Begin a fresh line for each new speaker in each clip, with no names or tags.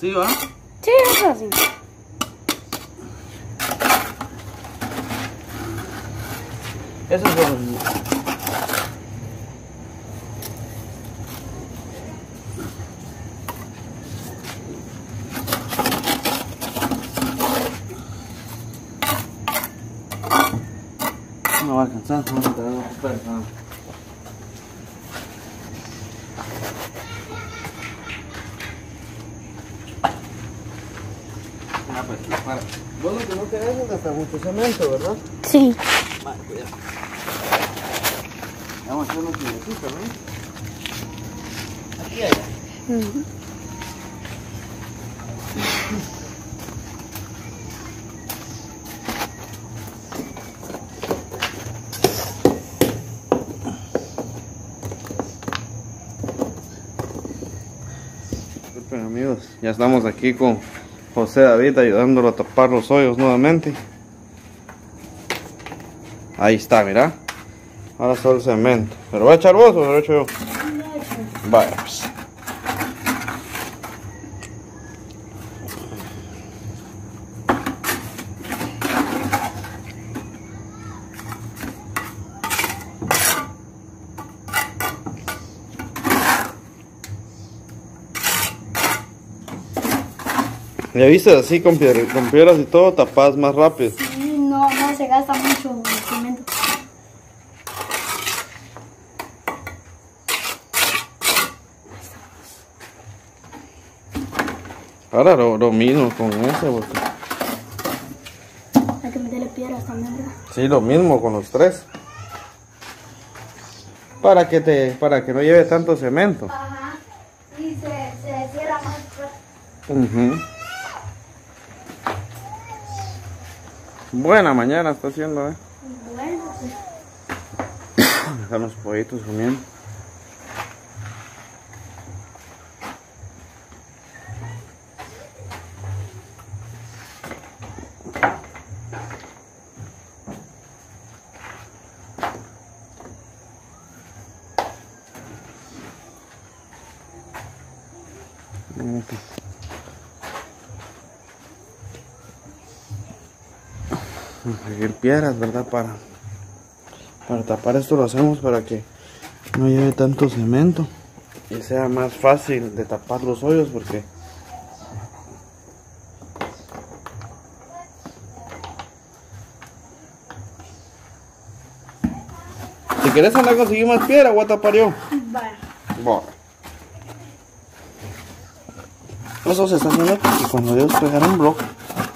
¿Sí va?
Sí, es así.
Eso es lo No va a alcanzar, no va a tener que pues. Vos lo que no querés es gastar mucho cemento, ¿verdad?
Sí.
Vale, cuidado. Vamos a hacer unos minutitos, ¿no? Aquí hay. Disculpen amigos, ya estamos aquí con José David ayudándolo a tapar los hoyos nuevamente. Ahí está, mira. Ahora solo el cemento. ¿Pero va a echar vos o lo echo yo? Vaya, pues. Ya viste, así con, piedra- con piedras y todo, tapas más rápido.
Sí, no, no se gasta mucho el cemento.
Ahora lo, lo mismo con ese, porque...
Hay que meterle piedras también, ¿verdad?
Sí, lo mismo con los tres. Para que te, para que no lleve tanto cemento.
Ajá. Y se, se cierra más fuerte.
Ujú. Buena mañana está haciendo, eh.
Bueno, pues.
Dejar los pollitos comiendo. Conseguir piedras, ¿verdad? Para, para tapar esto lo hacemos para que no lleve tanto cemento y sea más fácil de tapar los hoyos porque si quieres andar a conseguir más piedra voy a tapar yo. Bueno. Eso se está haciendo porque cuando Dios pegar un bloque,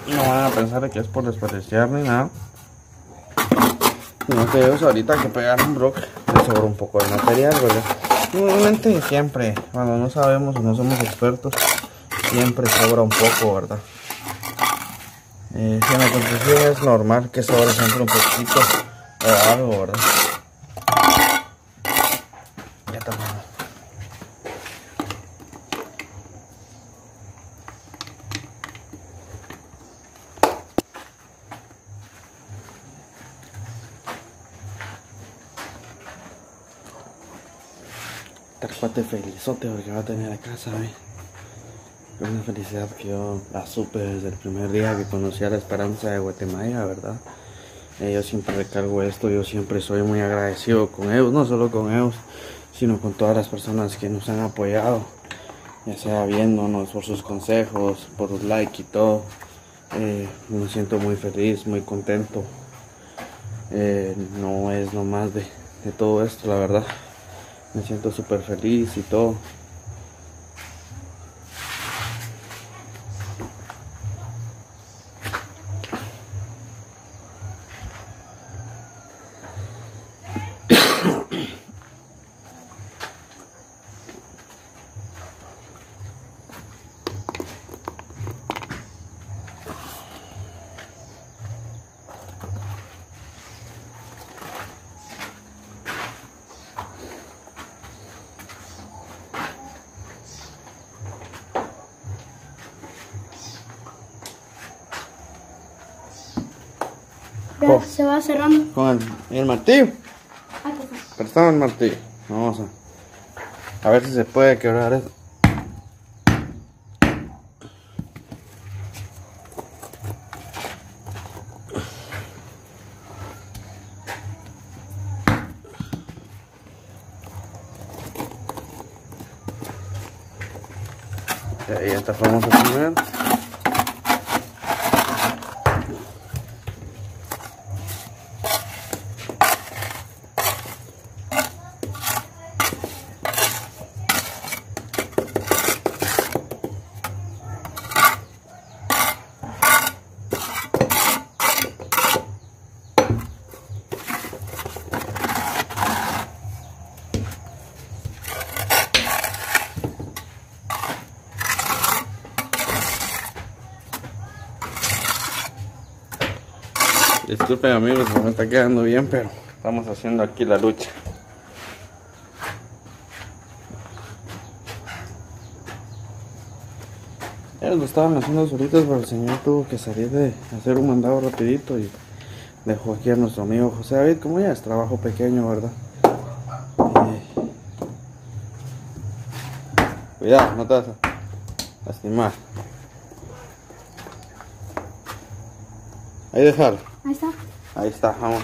no van a pensar que es por desperdiciar ni nada. Sino que ellos ahorita que pegar un bloque les sobra un poco de material, ¿verdad? Normalmente siempre, cuando no sabemos o no somos expertos, siempre sobra un poco, ¿verdad? Eh, si en la construcción es normal que sobre siempre un poquito o algo, ¿verdad? Ya también. Tarcuate felizote porque va a tener a casa, ¿eh? Una felicidad que yo la supe desde el primer día que conocí a la esperanza de Guatemala, ¿verdad? Eh, yo siempre recargo esto, yo siempre soy muy agradecido con ellos, no solo con ellos, sino con todas las personas que nos han apoyado ya sea viéndonos por sus consejos, por los like y todo. Eh, me siento muy feliz, muy contento. Eh, no es nomás de, de todo esto, la verdad. Me siento súper feliz y todo.
Se va cerrando.
Con el, el martillo.
Ah.
Prestame el martillo. Vamos a. A ver si se puede quebrar eso. Ya está famoso primero. Disculpen amigos, no me está quedando bien, pero estamos haciendo aquí la lucha. Ellos lo estaban haciendo solitos, pero el señor tuvo que salir de hacer un mandado rapidito y dejó aquí a nuestro amigo José David, como ya es trabajo pequeño, ¿verdad? Eh, Cuidado, no te vas lastimar. Ahí dejarlo.
Ahí está.
Ahí está, vamos.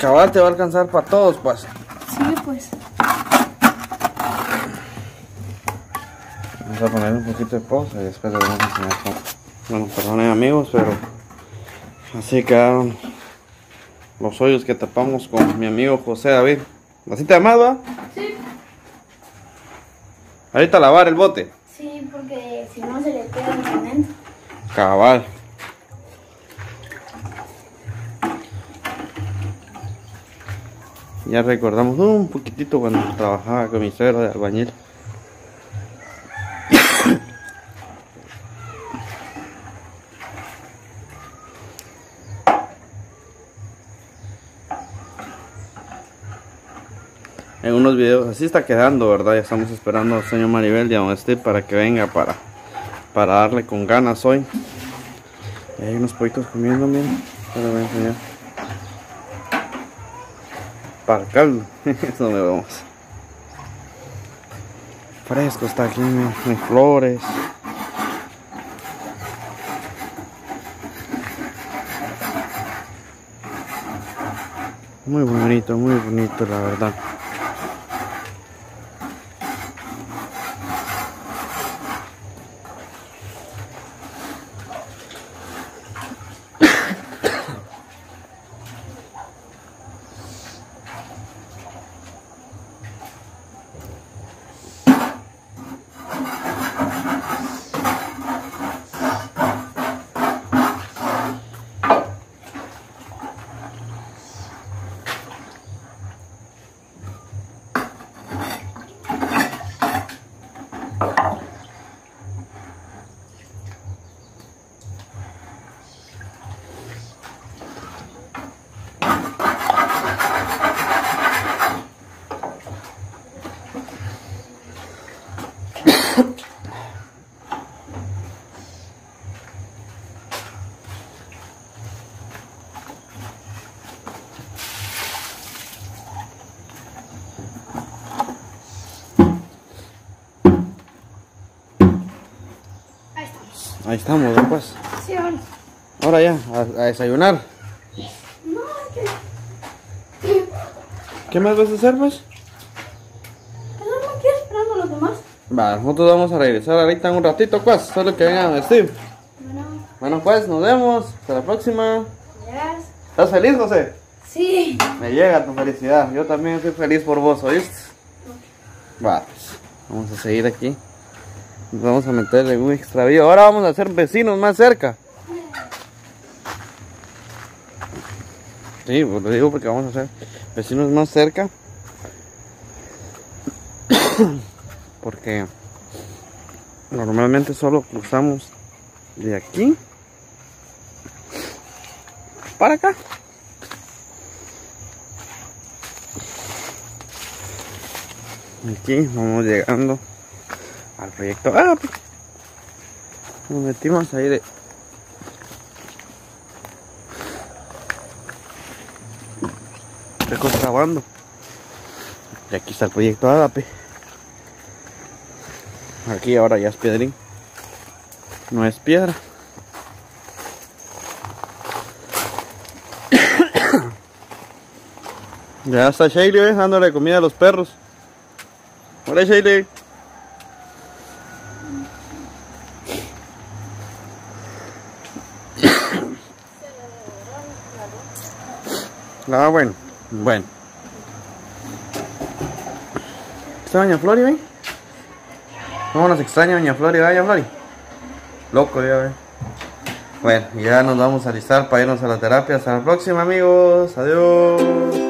Cabal te va a alcanzar para todos, pues.
Sí, pues.
Vamos a poner un poquito de pausa y después le vamos a enseñar cómo. Bueno, perdonen amigos, pero así quedaron los hoyos que tapamos con mi amigo José David. ¿Así te llamas, va?
Sí.
Ahorita lavar el bote.
Sí, porque si no se le queda el cemento.
Cabal. Ya recordamos un poquitito cuando trabajaba con mi suegro de albañil. En unos videos así está quedando, ¿verdad? Ya estamos esperando al señor Maribel y a don Steve para que venga para, para darle con ganas hoy. Y hay unos pollitos comiendo, miren. Enseñar. Para el caldo. Me vamos. Fresco está aquí, hay flores. Muy bonito, muy bonito, la verdad.
Ahí estamos,
¿no? pues.
Sí, vamos.
Ahora ya, a, a desayunar.
No, es que.
¿Qué más vas a hacer, pues?
¿Eso no quieres?
Va, nosotros vamos a regresar ahorita en un ratito, pues. Solo que vengan Steve.
Bueno,
Bueno, pues, nos vemos. Hasta la próxima.
llegas.
¿Estás feliz, José?
Sí.
Me llega tu felicidad. Yo también estoy feliz por vos, ¿oíste? Va, pues, vamos a seguir aquí. Vamos a meterle un extravío. Ahora vamos a ser vecinos más cerca. Sí, pues lo digo porque vamos a ser vecinos más cerca. porque normalmente solo cruzamos de aquí para acá. Aquí vamos llegando al proyecto. Ah, pues, nos metimos ahí de. contrabando. Y aquí está el proyecto Agape. Aquí ahora ya es piedrín. No es piedra. ya está Shaylee, ¿ves? dándole comida a los perros. Hola Shaylee. Ah, bueno, bueno. ¿Está Doña Flori, ven? ¿Cómo nos extraña Doña Flori, Doña Flori? Loco, ya ve. Bueno, ya nos vamos a alistar para irnos a la terapia. Hasta la próxima, amigos. Adiós.